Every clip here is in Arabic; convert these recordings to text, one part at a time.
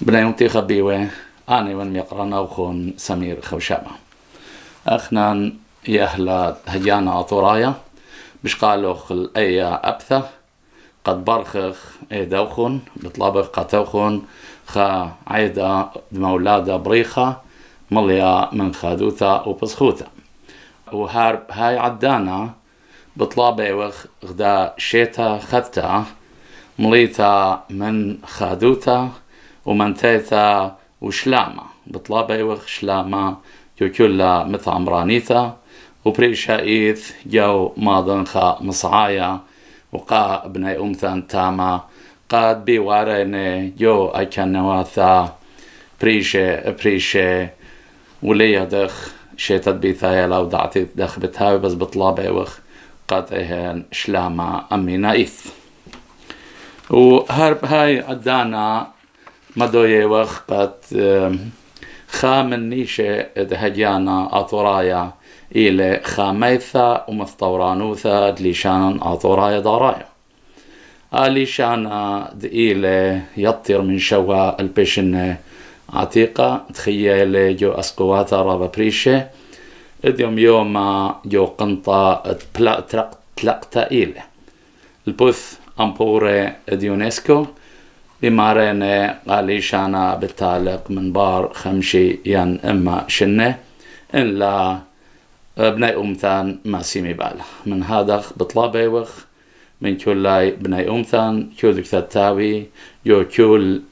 بنيوتي خبيوة أنا من يقرأنا وخون سمير خوشابة. أخنا يهلا هجانا أطورايا. مش خل أي أبثة قد برخخ أي دوخون بطلبخ قتوخون خا عيدا مولادة بريخة مليا من خادوتا وبسخوتا وهارب هاي عدانا بطلابي وخ غدا شيتا خدتا مليتا من ومنتيتا وشلاما بطلابي وخ شلاما جو كلا مثل عمرانيتا وبريشا إيث جو ماضن خا مصعايا. وقا ابني أمثان تاما قاد بي واريني جو أكن نواثا بريشة بريشة. ولي دخ شيتت بيثايا لو دعتي دخ بتهاوي. بس وخ إهن شلاما أمينا إيث. وهرب هاي عدانا مدوية وخ قد خامن نيشة دهجانا أطرايا إلى خاميثا ومثطورانوثا دليشانا أطرايا دارايا. آليشانا إلى يطير من شوا البشنة عتيقة تخيل جو أسقواتا رابا بريشة. اديوم يوم جو قنطة تلقتا إلى البث أمبوري ديونسكو بمارينة غاليشانا بالتالق من بار خمشي ين إما شنة. إن لا بني أمثان ما سيمي بالا. من هذا بطلابي وخ من كل بني أمثان كل ثتاوي يو كل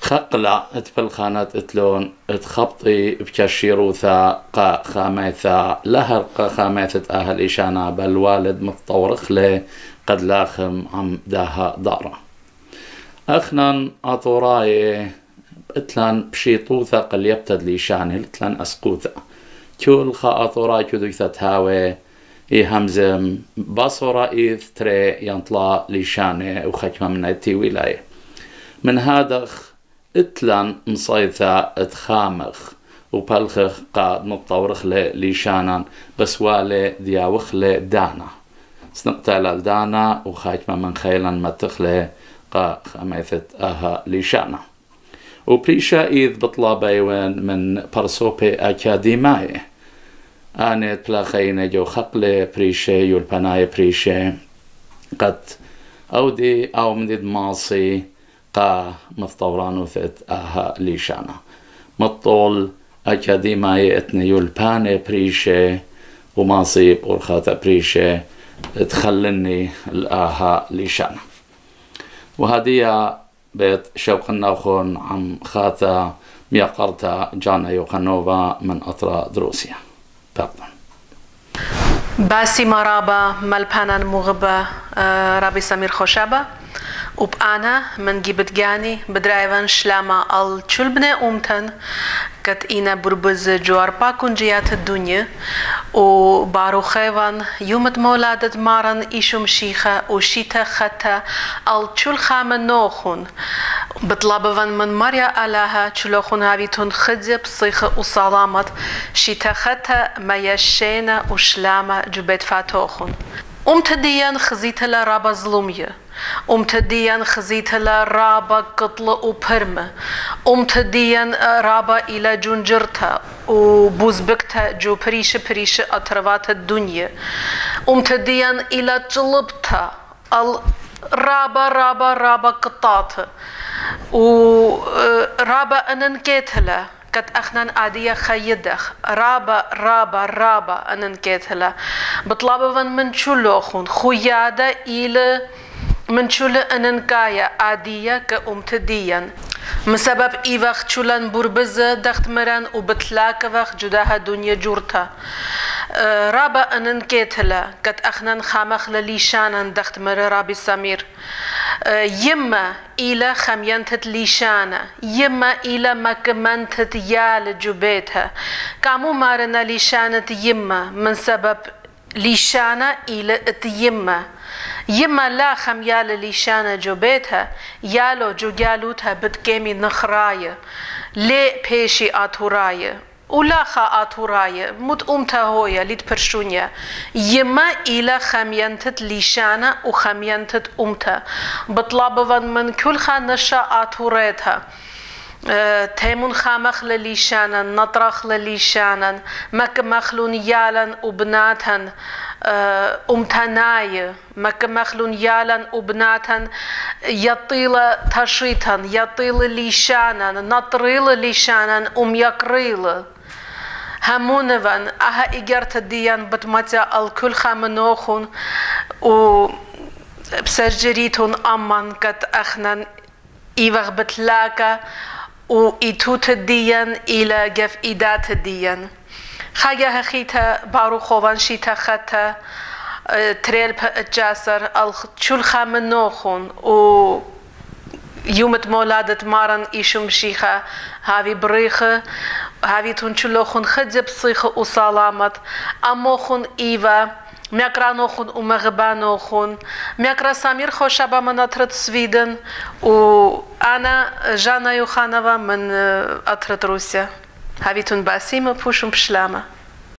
خقلا اتفل خانات اتلون اتخبطي بكشيروثا قا خاميثا. لهر قا خاميثة أهل ايشانا بل والد متطورخ قد لاخم عم داها دارا. أخنان أطوراي إتلان بشيطوثا قل يبتد ليشاني إتلان اسقوثا كل خا أطوراي كدو تهاوي إي همزم بصورة ايث تري ينطلع ليشاني وخكمة من ايتي ولاية من هذا إتلان مصيثا إتخامخ وبلخخ قاد مطورخ ليشانان بس والي دياوخ دانا. سنقتال دانا وخاكمة من خيلا متخ قا خميثت أها ليشانا وبريشا إذ بطلا بيوان من برسوبي أكاديماي. آنت بلاخينا جو خقلة بريشة يولبناي بريشة. قد أودي أو مدد ماصي قا مفطوران وثت آها ليشانا مطول أكاديماي إتني يولباني بريشة وماصي برخات بريشة تخلني الآها ليشانا وهذه بيت شوق النوخون عم خاتا ميقرتا جانا يوخنوفا من أطرا دروسيا. بقدم باسي مرابا ملبانا مغبا رابي سمير خوشابا. وبأنا من جيبت جاني بدرايفان شلاما ال تشلبنا أمتن كت إنا بربز جوار باكون جيات الدنيا و خيوان يومت مولادة مارن إيشم شيخة وشيتا ختا ال تشل خام نوخون بطلبوان من مريا ألاها تشلوخون هابيتون خدزب صيخة وسلامت شيتا ختا ما يشينا وشلاما جبت فاتوخون أمتديان خزيت رابا ظلميه أمتديا خزيت رابا قطل وبرمة أمتديا رابا إلى جنجرتا وبوزبكتا جو بريش بريش أطروات الدنيا أمتديا إلى جلبتا رابا رابا رابا قطات ورابا أننكيتلا كت أخنان آدية خيدخ رابا رابا رابا أننكيتلا بطلابا من شلوخون خيادة إلى من شول أننكايا عادية كأمتديا. مسبب إيوخ شولان بربز دخت مران وبتلاك وخ جداها دنيا جورتا. رابا أنن كيتلا كت أخنان خامخ لليشانا دخت مر رابي سمير. يما إلى خمينتت ليشانا يما إلى مكمنتت يال جبيتها كامو مارنا ليشانت يما من سبب ليشانا إلى اتيما يما لا خم يالا ليشانا جو بيتها يالو جو جالوتها بتكيمي نخراية لي بيشي آتوراية ولاخا آتوراية مت أمتا هويا ليت برشونيا يما إلى خمينتت ليشانا وخمينتت أمتا بطلب من كل خانشا آتوريتها تيمون خامخ لليشانا نطرخ لليشانا مك مخلون يالا وبناتن أمتناي مك مخلون يالا وبناتن يطيل تشريتن يطيل ليشانا نطريل ليشانا أم يقريل همون وان اها اگر تدیان دیان بدمتی الکل خامنوخون و بسرجریتون امان کت اخنان ایوغ بتلاکا و ایتو تا دیان ایلا گف ایدا تا دیان. خاگه هخی تا بارو خوان شی تریل پا اجاسر الکل خامنوخون و یومت مولادت مارن ایشم شیخه هاوی بریخه хавитун чулохун хадзепсыха у саламат, амохун ива, мякранохун у мэгбанохун, мякра самир хошаба мен атрат свиден, у ана Жанна Юханова мен атрат Русия. Хавитун басима пушум пшлама.